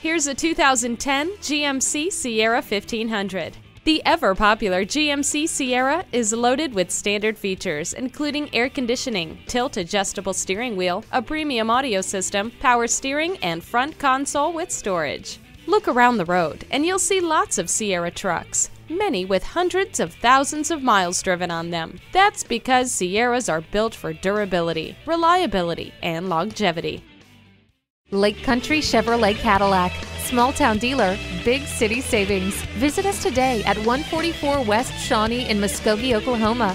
Here's a 2010 GMC Sierra 1500. The ever popular GMC Sierra is loaded with standard features, including air conditioning, tilt adjustable steering wheel, a premium audio system, power steering, and front console with storage. Look around the road and you'll see lots of Sierra trucks, many with hundreds of thousands of miles driven on them. That's because Sierras are built for durability, reliability, and longevity. Lake Country Chevrolet Cadillac. Small town dealer, big city savings. Visit us today at 144 West Shawnee in Muskogee, Oklahoma.